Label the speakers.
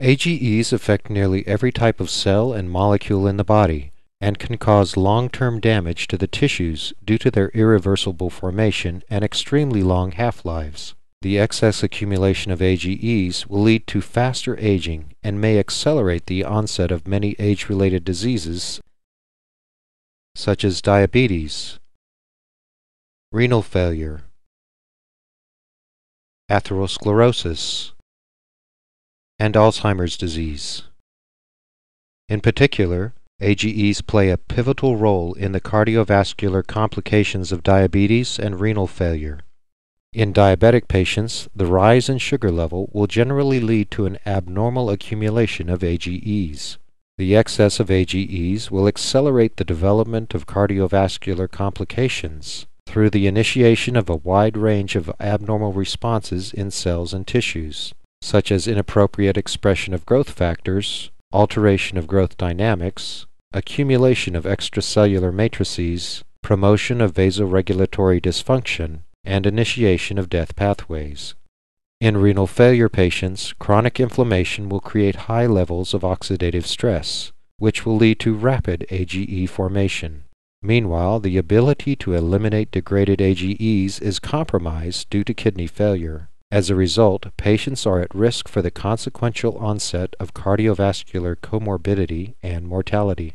Speaker 1: AGEs affect nearly every type of cell and molecule in the body and can cause long-term damage to the tissues due to their irreversible formation and extremely long half-lives. The excess accumulation of AGEs will lead to faster aging and may accelerate the onset of many age-related diseases such as diabetes, renal failure, atherosclerosis, and Alzheimer's disease. In particular, AGEs play a pivotal role in the cardiovascular complications of diabetes and renal failure. In diabetic patients, the rise in sugar level will generally lead to an abnormal accumulation of AGEs. The excess of AGEs will accelerate the development of cardiovascular complications through the initiation of a wide range of abnormal responses in cells and tissues, such as inappropriate expression of growth factors, alteration of growth dynamics, accumulation of extracellular matrices, promotion of vasoregulatory dysfunction, and initiation of death pathways. In renal failure patients, chronic inflammation will create high levels of oxidative stress, which will lead to rapid AGE formation. Meanwhile, the ability to eliminate degraded AGEs is compromised due to kidney failure. As a result, patients are at risk for the consequential onset of cardiovascular comorbidity and mortality.